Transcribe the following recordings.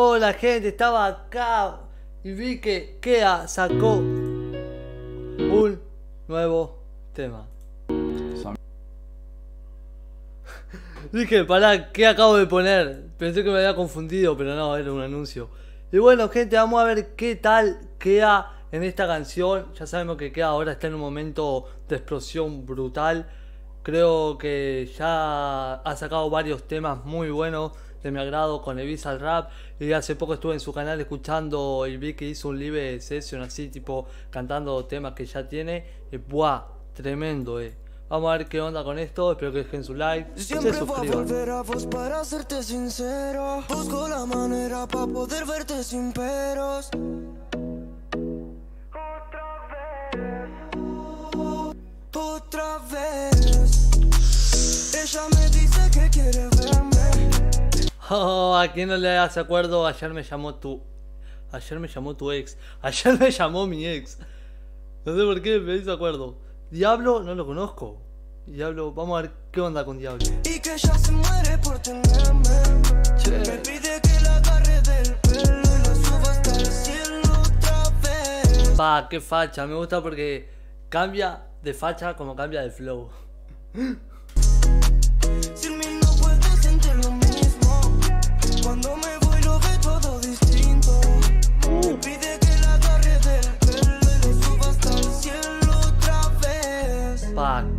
Hola gente, estaba acá y vi que Kea sacó un nuevo tema. Dije, pará, ¿qué acabo de poner? Pensé que me había confundido, pero no, era un anuncio. Y bueno, gente, vamos a ver qué tal Kea en esta canción. Ya sabemos que Kea ahora está en un momento de explosión brutal. Creo que ya ha sacado varios temas muy buenos de mi agrado con Evisa al rap. Y hace poco estuve en su canal escuchando y vi que hizo un live session así, tipo cantando temas que ya tiene. Y ¡buah! Tremendo, eh. Vamos a ver qué onda con esto. Espero que dejen su like y se Siempre voy a volver a vos para serte sincero. Busco la manera para poder verte sin peros. Oh, a quien no le hace acuerdo, ayer me llamó tu. Ayer me llamó tu ex. Ayer me llamó mi ex. No sé por qué me hizo acuerdo. Diablo, no lo conozco. Diablo, vamos a ver qué onda con Diablo. Y que ella se muere por tenerme. Me pide que la agarre del pelo y la suba hasta el cielo otra vez. Pa, qué facha. Me gusta porque cambia de facha como cambia de flow.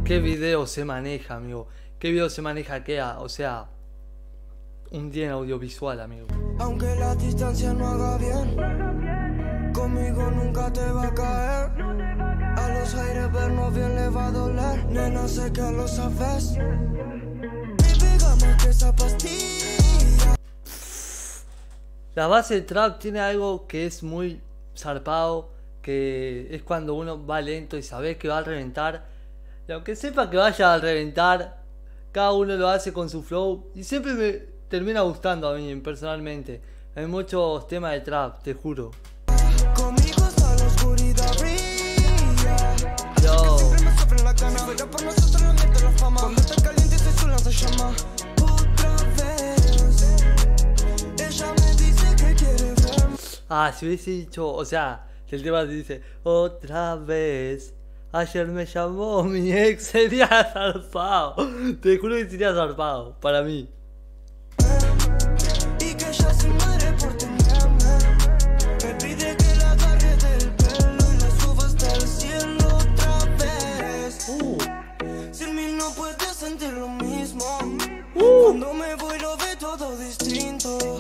qué video se maneja, amigo. Qué video se maneja Kea. O sea, un día en audiovisual, amigo. Aunque la distancia no haga bien, conmigo nunca te va a caer. A los aires vernos bien le va a doler. Nena, sé que lo sabes. Que esa pastilla. La base de trap tiene algo que es muy zarpado, que es cuando uno va lento y sabe que va a reventar. Y aunque sepa que vaya a reventar, cada uno lo hace con su flow y siempre me termina gustando a mí personalmente. Hay muchos temas de trap, te juro. Conmigo hasta la oscuridad brilla. Yo, Siempre me sopla en la cana. Fuera por nosotros la mete la fama. Cuando está caliente se su lanza llama. Otra vez. Ella me dice que quiere verme. ah, si hubiese dicho, o sea, el tema dice otra vez. Ayer me llamó mi ex, sería zarpado. Te juro que sería zarpado, para mí. Y que ella se muere por tenerme. Me pide que la agarre del pelo y la suba hasta el cielo otra vez. Uh. Sin mí no puedes sentir lo mismo. Uh. Cuando me voy lo ve todo distinto.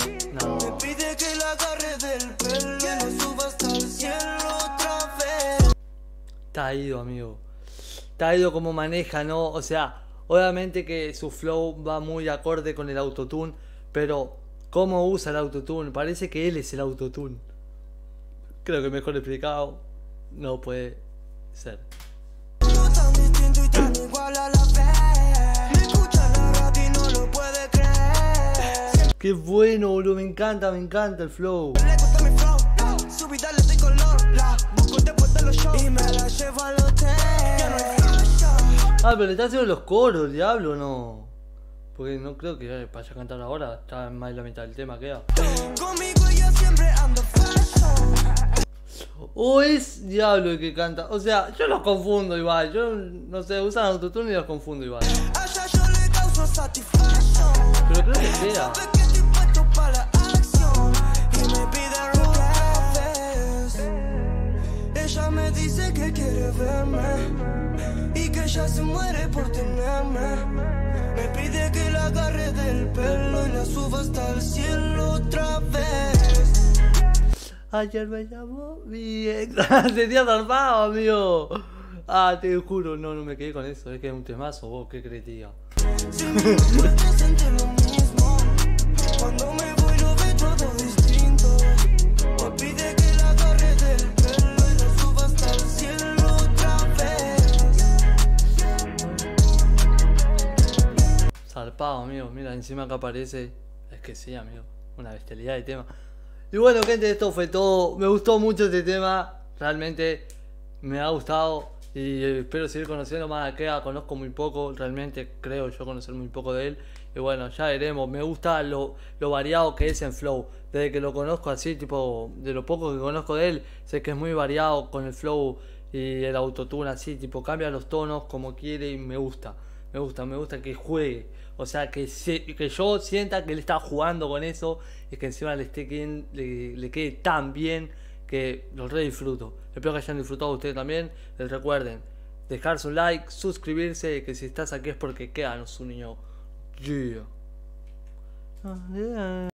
Está ido, amigo. Está ido como maneja, ¿no? O sea, obviamente que su flow va muy acorde con el autotune, pero cómo usa el autotune, parece que él es el autotune. Creo que mejor explicado no puede ser. Qué bueno, boludo, me encanta, me encanta el flow. Y me la llevo al hotel. Ya no hay fashion. Ah, pero le está haciendo los coros, diablo, no. Porque no creo que vaya a cantar ahora, está en más de la mitad del tema, queda. Conmigo siempre ando. O es Diablo el que canta. O sea, yo los confundo igual. Yo no sé, usan autotune y los confundo igual. Pero creo que sea. Ella se muere por tenerme. Me pide que la agarre del pelo y la suba hasta el cielo otra vez. Ayer me llamó mi ex. Sería zarpado, amigo. Ah, te juro, no, no me quedé con eso. Es que es un temazo, vos, qué crees, que Zarpado, amigo. Mira, encima acá aparece. Es que sí, amigo. Una bestialidad de tema. Y bueno, gente, esto fue todo. Me gustó mucho este tema. Realmente me ha gustado. Y espero seguir conociendo más a Kea. Conozco muy poco. Realmente creo yo conocer muy poco de él. Y bueno, ya veremos. Me gusta lo, lo variado que es en Flow. Desde que lo conozco así, tipo, de lo poco que conozco de él, sé que es muy variado con el Flow y el autotune así, tipo, cambia los tonos como quiere y me gusta. Me gusta, me gusta que juegue. O sea, que, que yo sienta que él está jugando con eso y que encima le, esté queden- le, quede tan bien que lo re disfruto. Espero que hayan disfrutado ustedes también. Les recuerden, dejar su like, suscribirse, que si estás aquí es porque quedan su niño. Yeah. Ah.